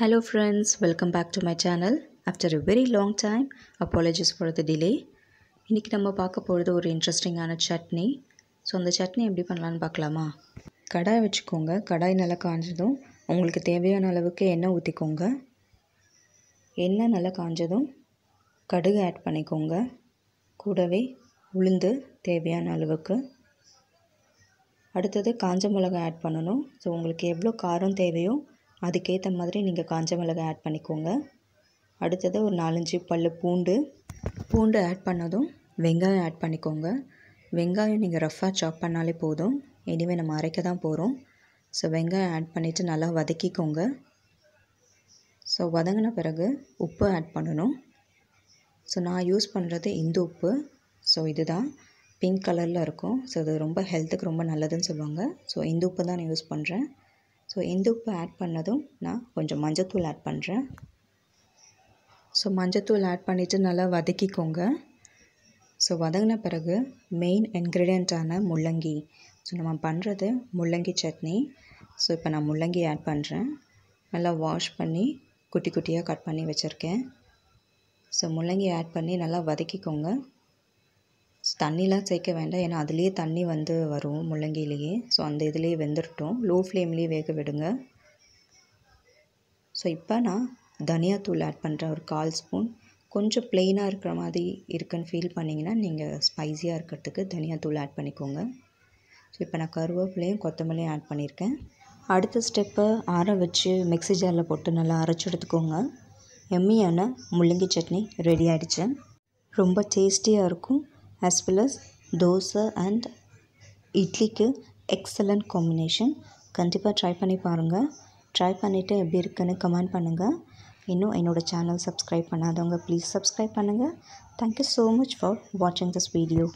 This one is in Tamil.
Hello friends, welcome back to my channel. After a very long time, apologies for the delay. இன்றைக்கி நம்ம பார்க்க போகிறது ஒரு இன்ட்ரெஸ்டிங்கான சட்னி. ஸோ அந்த சட்னி எப்படி பண்ணலான்னு பார்க்கலாமா? கடாய் வச்சுக்கோங்க. கடாய் நல்லா காஞ்சதும் உங்களுக்கு தேவையான அளவுக்கு எண்ணெய் ஊற்றிக்கோங்க எண்ணெய் நல்லா காஞ்சதும் கடுகு ஆட் பண்ணிக்கோங்க. கூடவே உளுந்து தேவையான அளவுக்கு. அடுத்தது காஞ்ச மிளகாய் ஆட் பண்ணணும். ஸோ உங்களுக்கு எவ்வளோ காரம் தேவையோ அதுக்கேற்ற மாதிரி நீங்கள் காஞ்ச மிளகாய் ஆட் பண்ணிக்கோங்க. அடுத்தது ஒரு நாலஞ்சு பல் பூண்டு. பூண்டு ஆட் பண்ணதும் வெங்காயம் ஆட் பண்ணிக்கோங்க. வெங்காயம் நீங்கள் ரஃப்பாக சாப் பண்ணாலே போதும். இனிமேல் நம்ம அரைக்க தான் போகிறோம் ஸோ வெங்காயம் ஆட் பண்ணிவிட்டு நல்லா வதக்கிக்கோங்க. ஸோ வதங்கின பிறகு உப்பு ஆட் பண்ணணும். ஸோ நான் யூஸ் பண்ணுறது இந்த உப்பு. ஸோ இதுதான். பிங்க் கலரில் இருக்கும். ஸோ இது ரொம்ப ஹெல்த்துக்கு ரொம்ப நல்லதுன்னு சொல்லுவாங்க. ஸோ இந்த உப்பு தான் நான் யூஸ் பண்ணுறேன் ஸோ இந்த உப்பு ஆட் பண்ணதும் நான் கொஞ்சம் மஞ்சத்தூள் ஆட் பண்ணுறேன் ஸோ மஞ்சத்தூள் ஆட் பண்ணிவிட்டு நல்லா வதக்கிக்கோங்க. ஸோ வதங்கின பிறகு மெயின் இன்க்ரீடியண்ட்டான முள்ளங்கி. ஸோ நம்ம பண்ணுறது முள்ளங்கி சட்னி. ஸோ இப்போ நான் முள்ளங்கி ஆட் பண்ணுறேன் நல்லா வாஷ் பண்ணி குட்டி குட்டியாக கட் பண்ணி வச்சுருக்கேன். ஸோ முள்ளங்கி ஆட் பண்ணி நல்லா வதக்கிக்கோங்க. தண்ணிலாம் சேர்க்க வேண்டாம். ஏன்னா அதுலேயே தண்ணி வந்து வரும் முள்ளங்கிலேயே. ஸோ அந்த இதுலேயே வெந்துடட்டும் லோ ஃப்ளேம்லேயே வேக விடுங்க. ஸோ இப்போ நான் தனியாத்தூள் ஆட் பண்ணுறேன் ஒரு கால் ஸ்பூன் கொஞ்சம் ப்ளெயினாக இருக்கிற மாதிரி இருக்குன்னு ஃபீல் பண்ணிங்கன்னா நீங்கள் ஸ்பைஸியாக இருக்கிறதுக்கு தனியாத்தூள் ஆட் பண்ணிக்கோங்க. ஸோ இப்போ நான் கருவேப்பிலையும் கொத்தமல்லியும் ஆட் பண்ணியிருக்கேன் அடுத்த ஸ்டெப்பு ஆற வச்சு மிக்ஸி ஜாரில் போட்டு நல்லா அரைச்சி எடுத்துக்கோங்க. எம்மியான முள்ளங்கி சட்னி ரெடி ஆகிடுச்சு ரொம்ப டேஸ்டியாக இருக்கும். As well as dosa and இட்லிக்கு எக்ஸலண்ட் காம்பினேஷன் கண்டிப்பாக ட்ரை பண்ணி பாருங்கள் ட்ரை பண்ணிவிட்டு எப்படி இருக்குன்னு கமெண்ட் பண்ணுங்கள் இன்னும் என்னோடய சேனல் சப்ஸ்கிரைப் பண்ணாதவங்க ப்ளீஸ் சப்ஸ்கிரைப் பண்ணுங்கள் thank you so much for வாட்சிங் திஸ் வீடியோ